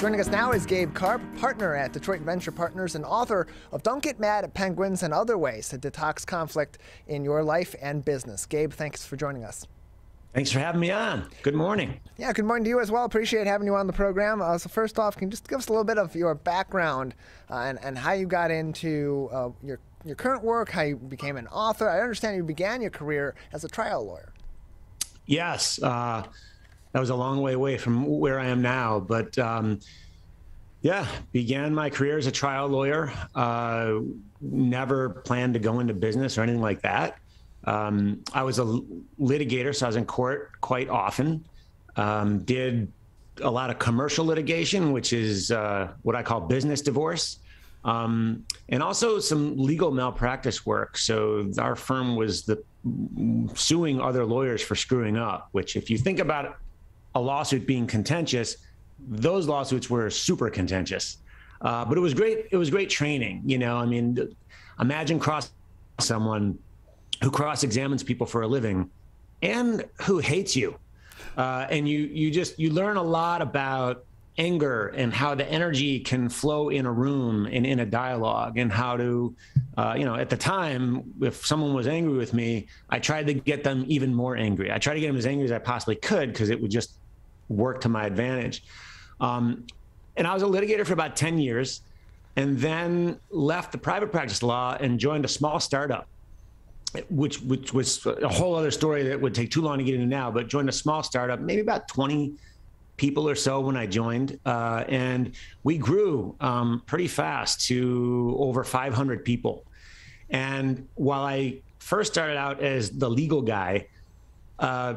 Joining us now is Gabe Karp, partner at Detroit Venture Partners and author of Don't Get Mad at Penguins and Other Ways to Detox Conflict in Your Life and Business. Gabe, thanks for joining us. Thanks for having me on. Good morning. Yeah, good morning to you as well. Appreciate having you on the program. Uh, so, first off, can you just give us a little bit of your background uh, and, and how you got into uh, your, your current work, how you became an author? I understand you began your career as a trial lawyer. Yes. That was a long way away from where I am now, but um, yeah, began my career as a trial lawyer. Uh, never planned to go into business or anything like that. Um, I was a litigator, so I was in court quite often. Um, did a lot of commercial litigation, which is uh, what I call business divorce, um, and also some legal malpractice work. So our firm was the suing other lawyers for screwing up. Which, if you think about a lawsuit being contentious, those lawsuits were super contentious. Uh, but it was great. It was great training. You know, I mean, imagine cross someone who cross examines people for a living and who hates you. Uh, and you you just you learn a lot about anger and how the energy can flow in a room and in a dialogue and how to uh, you know at the time if someone was angry with me i tried to get them even more angry i tried to get them as angry as i possibly could because it would just work to my advantage um, and i was a litigator for about 10 years and then left the private practice law and joined a small startup which which was a whole other story that would take too long to get into now. But joined a small startup, maybe about 20 people or so when I joined, uh, and we grew um, pretty fast to over 500 people. And while I first started out as the legal guy, uh,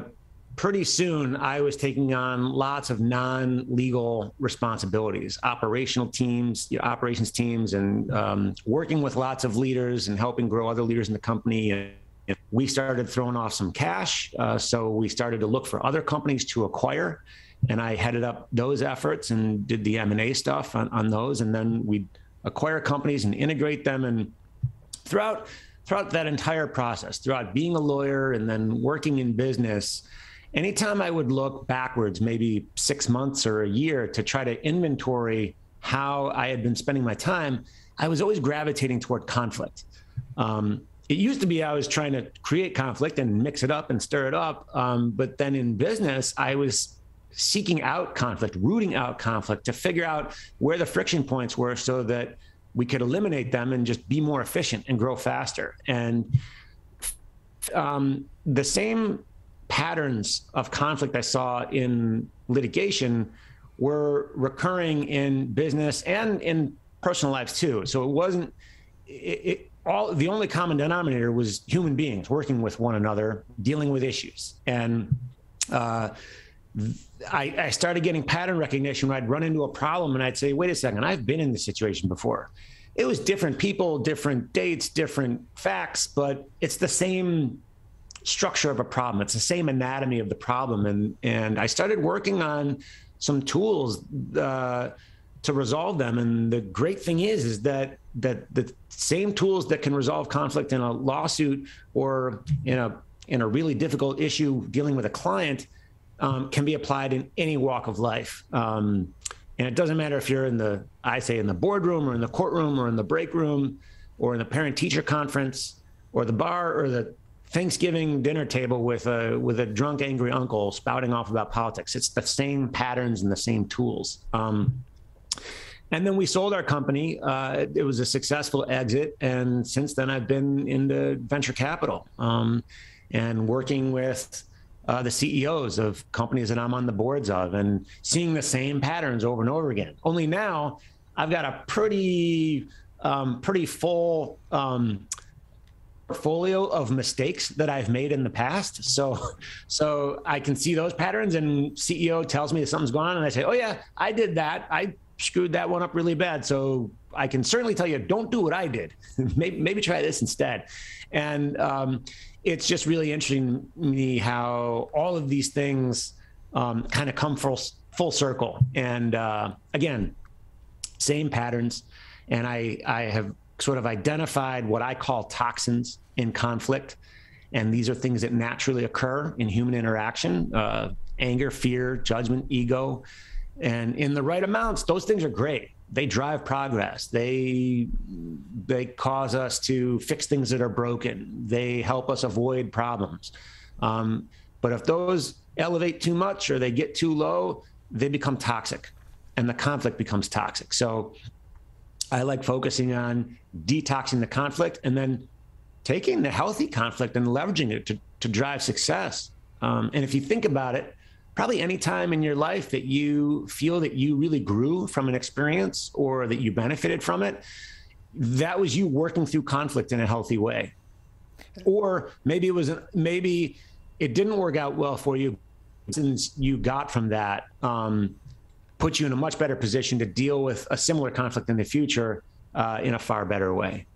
pretty soon I was taking on lots of non-legal responsibilities, operational teams, you know, operations teams, and um, working with lots of leaders and helping grow other leaders in the company. And we started throwing off some cash, uh, so we started to look for other companies to acquire, and I headed up those efforts and did the M and A stuff on, on those, and then we acquire companies and integrate them. And throughout throughout that entire process throughout being a lawyer and then working in business anytime I would look backwards, maybe six months or a year to try to inventory how I had been spending my time, I was always gravitating toward conflict. Um, it used to be I was trying to create conflict and mix it up and stir it up. Um, but then in business, I was seeking out conflict, rooting out conflict to figure out where the friction points were so that we could eliminate them and just be more efficient and grow faster. And um, the same patterns of conflict I saw in litigation were recurring in business and in personal lives too. So it wasn't it, it, all the only common denominator was human beings working with one another, dealing with issues. And uh, I, I, started getting pattern recognition where I'd run into a problem and I'd say, wait a second, I've been in this situation before. It was different people, different dates, different facts, but it's the same structure of a problem. It's the same anatomy of the problem. And and I started working on some tools uh, to resolve them. And the great thing is, is that that the same tools that can resolve conflict in a lawsuit or in a in a really difficult issue dealing with a client um, can be applied in any walk of life. Um, and it doesn't matter if you're in the, I say, in the boardroom or in the courtroom or in the break room or in the parent teacher conference or the bar or the Thanksgiving dinner table with a with a drunk, angry uncle spouting off about politics. It's the same patterns and the same tools. Um, and then we sold our company. Uh, it was a successful exit, and since then I've been into venture capital um, and working with uh, the CEOs of companies that I'm on the boards of, and seeing the same patterns over and over again. Only now I've got a pretty um, pretty full um, portfolio of mistakes that I've made in the past. So, so I can see those patterns, and CEO tells me something's going on, and I say, "Oh yeah, I did that. I screwed that one up really bad." So I can certainly tell you, don't do what I did. maybe, maybe try this instead. And um, it's just really interesting to me how all of these things um, kind of come full full circle. And uh, again, same patterns. And I I have sort of identified what I call toxins in conflict. And these are things that naturally occur in human interaction uh, anger, fear, judgment, ego. And in the right amounts, those things are great. They drive progress. They they cause us to fix things that are broken. They help us avoid problems. Um, but if those elevate too much or they get too low, they become toxic, and the conflict becomes toxic. So I like focusing on detoxing the conflict and then taking the healthy conflict and leveraging it to, to drive success. Um, and if you think about it, probably any time in your life that you feel that you really grew from an experience or that you benefited from it, that was you working through conflict in a healthy way. Or maybe it was maybe it didn't work out well for you since you got from that um, put you in a much better position to deal with a similar conflict in the future uh, in a far better way.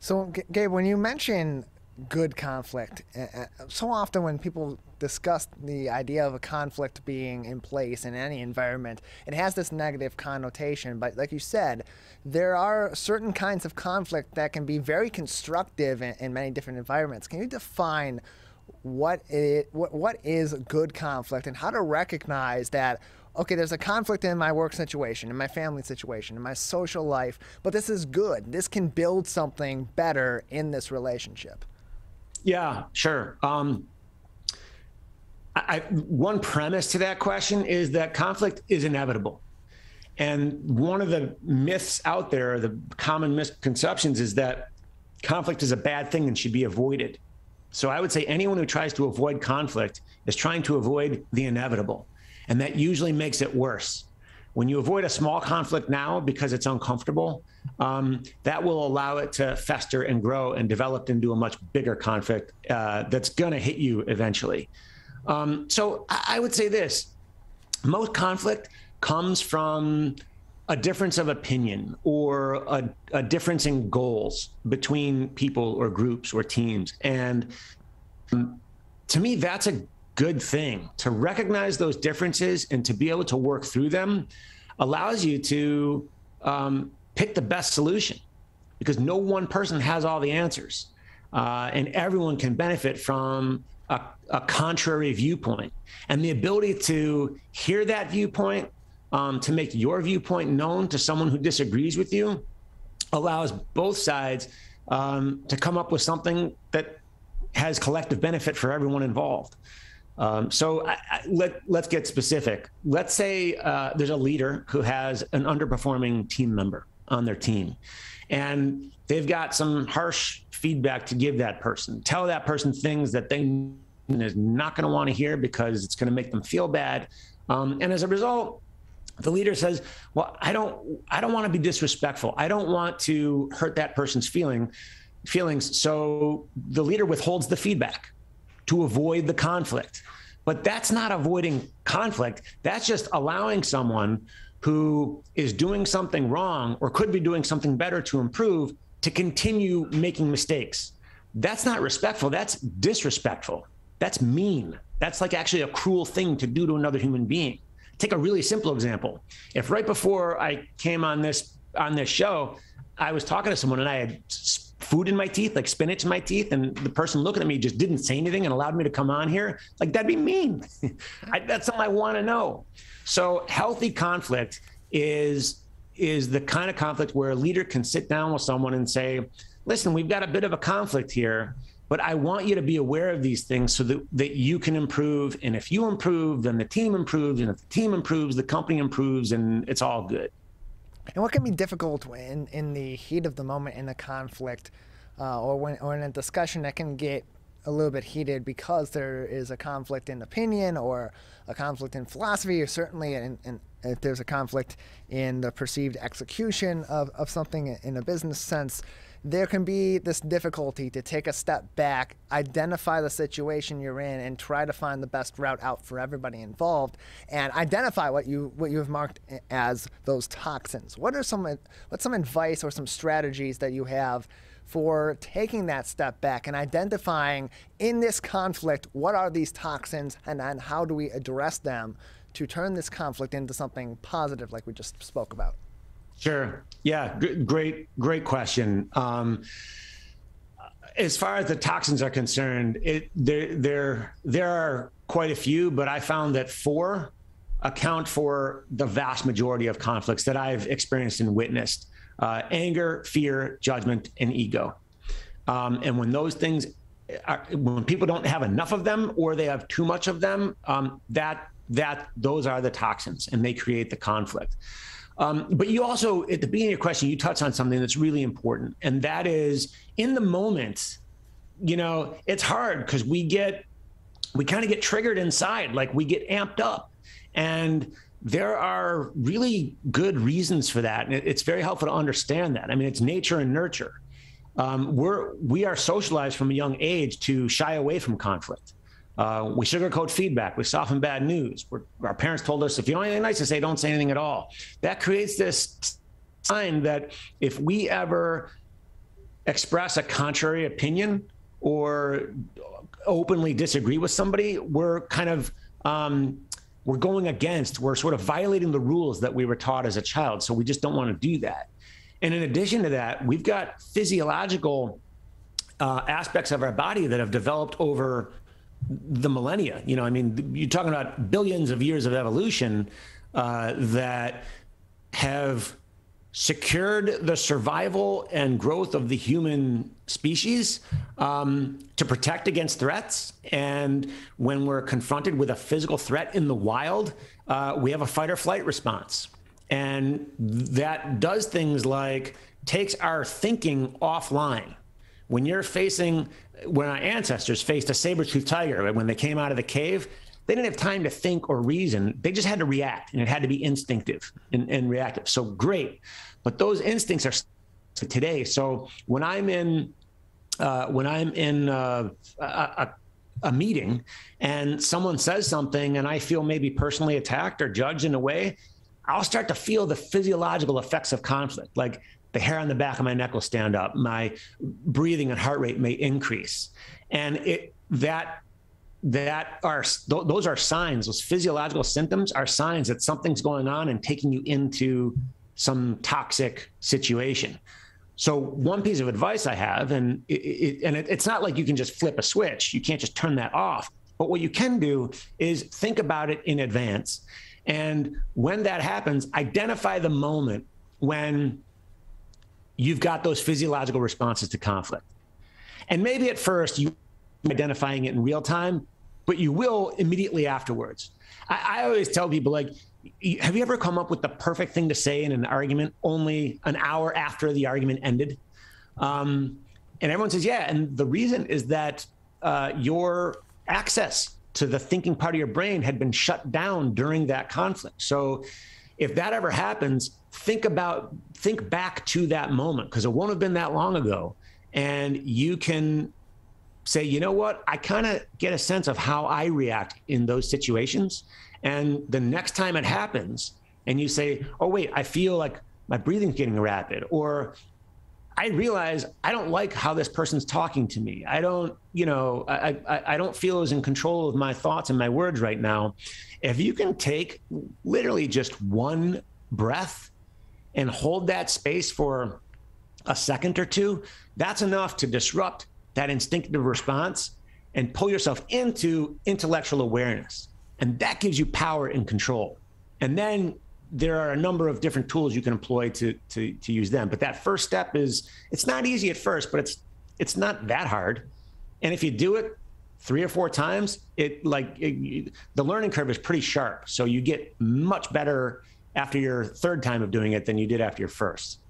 So, Gabe, when you mention good conflict. So often, when people discuss the idea of a conflict being in place in any environment, it has this negative connotation. But, like you said, there are certain kinds of conflict that can be very constructive in, in many different environments. Can you define? What is, what, what is good conflict and how to recognize that okay, there's a conflict in my work situation, in my family situation, in my social life, but this is good. This can build something better in this relationship. Yeah, sure. Um, I, one premise to that question is that conflict is inevitable. And one of the myths out there, the common misconceptions, is that conflict is a bad thing and should be avoided. So I would say anyone who tries to avoid conflict is trying to avoid the inevitable. And that usually makes it worse. When you avoid a small conflict now because it's uncomfortable, um, that will allow it to fester and grow and develop into a much bigger conflict uh, that's going to hit you eventually. Um, so I would say this most conflict comes from a difference of opinion or a, a, difference in goals between people or groups or teams. And um, to me, that's a good thing to recognize those differences and to be able to work through them allows you to um, pick the best solution because no one person has all the answers uh, and everyone can benefit from a, a, contrary viewpoint and the ability to hear that viewpoint um, to make your viewpoint known to someone who disagrees with you allows both sides um, to come up with something that has collective benefit for everyone involved um, so I, I, let let's get specific. Let's say uh, there's a leader who has an underperforming team member on their team, and they've got some harsh feedback to give that person. Tell that person things that they is not going to want to hear because it's going to make them feel bad, um, and as a result. The leader says, "Well, I don't, I don't want to be disrespectful. I don't want to hurt that person's feeling, feelings." So the leader withholds the feedback to avoid the conflict. But that's not avoiding conflict. That's just allowing someone who is doing something wrong or could be doing something better to improve to continue making mistakes. That's not respectful. That's disrespectful. That's mean. That's like actually a cruel thing to do to another human being. Take a really simple example. If right before I came on this on this show, I was talking to someone and I had food in my teeth, like spinach in my teeth, and the person looking at me just didn't say anything and allowed me to come on here, like that'd be mean. I, that's something I want to know. So healthy conflict is is the kind of conflict where a leader can sit down with someone and say, "Listen, we've got a bit of a conflict here." But I want you to be aware of these things so that, that you can improve. And if you improve, then the team improves. And if the team improves, the company improves, and it's all good. And what can be difficult in, in the heat of the moment in a conflict uh, or, when, or in a discussion that can get a little bit heated because there is a conflict in opinion or a conflict in philosophy, or certainly in, in, if there's a conflict in the perceived execution of, of something in a business sense there can be this difficulty to take a step back, identify the situation you're in, and try to find the best route out for everybody involved, and identify what you what you have marked as those toxins. What are some what's some advice or some strategies that you have? For taking that step back and identifying in this conflict what are these toxins and, and how do we address them to turn this conflict into something positive, like we just spoke about. Sure. Yeah. Great. Great question. Um, as far as the toxins are concerned, it there there there are quite a few, but I found that four account for the vast majority of conflicts that I've experienced and witnessed uh, anger, fear, judgment, and ego. Um, and when those things, are, when people don't have enough of them or they have too much of them, um, that that those are the toxins and they create the conflict. Um, but you also, at the beginning of your question, you touched on something that's really important, and that is in the moment, you know, it's hard because we get, we kind of get triggered inside, like we get amped up. And there are really good reasons for that. And it's very helpful to understand that. I mean, it's nature and nurture. Um, we're, we are socialized from a young age to shy away from conflict. Uh, we sugarcoat feedback. We soften bad news. We're, our parents told us if you don't have anything nice to say, don't say anything at all. That creates this sign that if we ever express a contrary opinion or openly disagree with somebody, we're kind of um, we're going against. We're sort of violating the rules that we were taught as a child. So we just don't want to do that. And in addition to that, we've got physiological uh, aspects of our body that have developed over the millennia. You know, I mean, you're talking about billions of years of evolution uh, that have secured the survival and growth of the human species um, to protect against threats. And when we're confronted with a physical threat in the wild, uh, we have a fight or flight response. And that does things like takes our thinking offline. When you're facing when our ancestors faced a saber-toothed tiger when they came out of the cave, they didn't have time to think or reason. They just had to react, and it had to be instinctive and, and reactive. So great, but those instincts are today. So when I'm in uh, when I'm in uh, a, a, a meeting and someone says something, and I feel maybe personally attacked or judged in a way, I'll start to feel the physiological effects of conflict, like the hair on the back of my neck will stand up, my breathing and heart rate may increase, and it that that are those are signs. Those physiological symptoms are signs that something's going on and taking you into some toxic situation. So one piece of advice I have, and it, it, and it, it's not like you can just flip a switch. You can't just turn that off. But what you can do is think about it in advance, and when that happens, identify the moment when you've got those physiological responses to conflict. And maybe at first you're identifying it in real time, but you will immediately afterwards. I, I, always tell people like, have you ever come up with the perfect thing to say in an argument only an hour after the argument ended? Um, and everyone says, yeah. And the reason is that uh, your access to the thinking part of your brain had been shut down during that conflict. So if that ever happens, think about think back to that moment because it won't have been that long ago. And you can say you know what? I kind of get a sense of how i react in those situations. And the next time it happens and you say oh wait i feel like my breathing's getting rapid or i realize i don't like how this person's talking to me i don't you know i i, I don't feel as in control of my thoughts and my words right now if you can take literally just one breath and hold that space for a second or two, that's enough to disrupt that instinctive response and pull yourself into intellectual awareness. And that gives you power and control. And then there are a number of different tools you can employ to, to, to use them. But that first step is it's not easy at first, but it's it's not that hard. And if you do it three or four times, it like it, the learning curve is pretty sharp. So you get much better after your third time of doing it than you did after your first.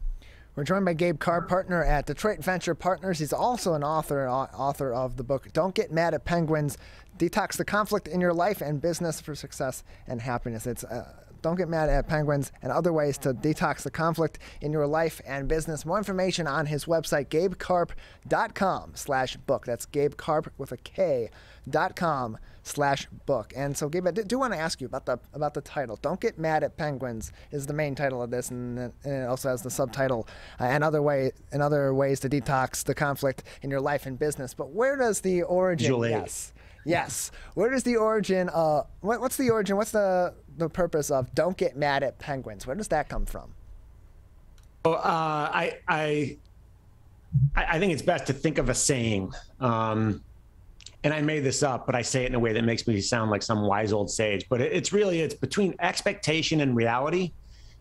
We're joined by Gabe Karp, partner at Detroit Venture Partners. He's also an author author of the book "Don't Get Mad at Penguins: Detox the Conflict in Your Life and Business for Success and Happiness." It's uh, don't get mad at penguins and other ways to detox the conflict in your life and business. More information on his website, gabekarp.com slash book. That's Gabe Karp with a K dot com slash book. And so, Gabe, I do want to ask you about the about the title. Don't get mad at penguins is the main title of this, and, it also has the subtitle uh, and other way and other ways to detox the conflict in your life and business. But where does the origin? Julie. Yes. Yes. Where does the origin? Uh, what, what's the origin? What's the the purpose of "Don't get mad at penguins"? Where does that come from? Well, uh, I I I think it's best to think of a saying, um, and I made this up, but I say it in a way that makes me sound like some wise old sage. But it's really it's between expectation and reality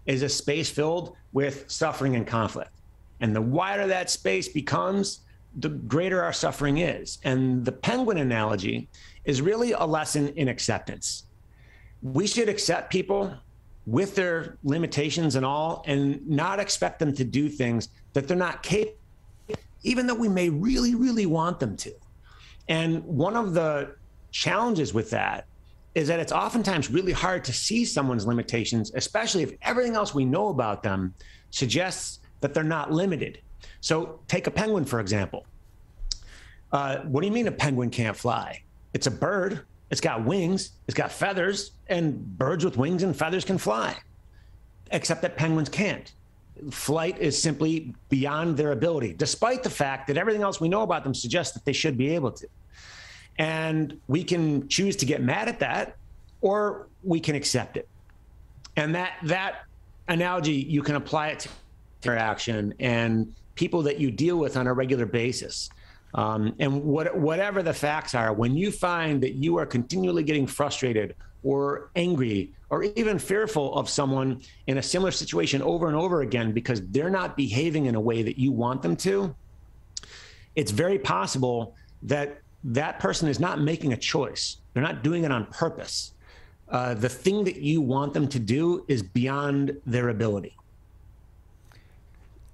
is a space filled with suffering and conflict. And the wider that space becomes, the greater our suffering is. And the penguin analogy is really a lesson in acceptance. We should accept people with their limitations and all, and not expect them to do things that they're not capable, even though we may really, really want them to. And one of the challenges with that is that it's oftentimes really hard to see someone's limitations, especially if everything else we know about them suggests that they're not limited. So, take a penguin, for example. Uh, what do you mean a penguin can't fly? It's a bird, it's got wings, it's got feathers, and birds with wings and feathers can fly, except that penguins can't. Flight is simply beyond their ability, despite the fact that everything else we know about them suggests that they should be able to. And we can choose to get mad at that, or we can accept it. And that that analogy, you can apply it to interaction and people that you deal with on a regular basis. Um, and what, whatever the facts are, when you find that you are continually getting frustrated or angry or even fearful of someone in a similar situation over and over again because they're not behaving in a way that you want them to, it's very possible that that person is not making a choice. They're not doing it on purpose. Uh, the thing that you want them to do is beyond their ability.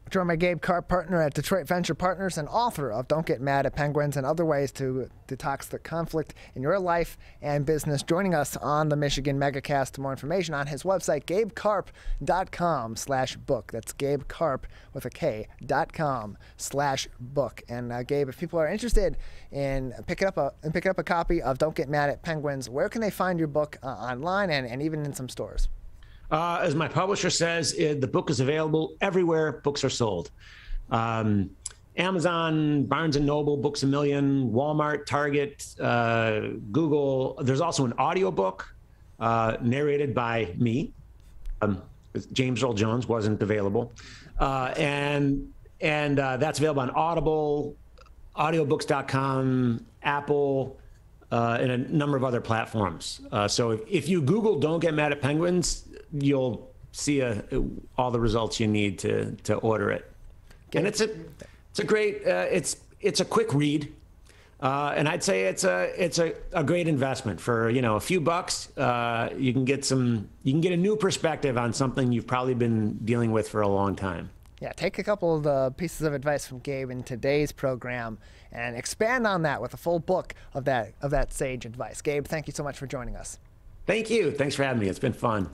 By Gabe Karp, partner at Detroit Venture Partners and author of Don't Get Mad at Penguins and Other Ways to Detox the Conflict in Your Life and Business, joining us on the Michigan Megacast. More information on his website, gabekarp.com slash book. That's gabekarp with a K dot com slash book. And uh, Gabe, if people are interested in picking up a picking up a copy of Don't Get Mad at Penguins, where can they find your book uh, online and, and even in some stores? Uh, as my publisher says, it, the book is available everywhere books are sold. Um, Amazon, Barnes and Noble, Books a Million, Walmart, Target, uh, Google. There's also an audiobook uh, narrated by me. Um, James Earl Jones wasn't available, uh, and and uh, that's available on Audible, audiobooks.com, Apple, uh, and a number of other platforms. Uh, so if, if you Google "Don't Get Mad at Penguins," you'll see a, all the results you need to to order it. And it's a it's a great uh, it's it's a quick read. Uh, and I'd say it's a it's a, a great investment for you know a few bucks. Uh, you can get some you can get a new perspective on something you've probably been dealing with for a long time. Yeah, take a couple of the pieces of advice from Gabe in today's program and expand on that with a full book of that of that sage advice. Gabe, thank you so much for joining us. Thank you. Thanks for having me. It's been fun.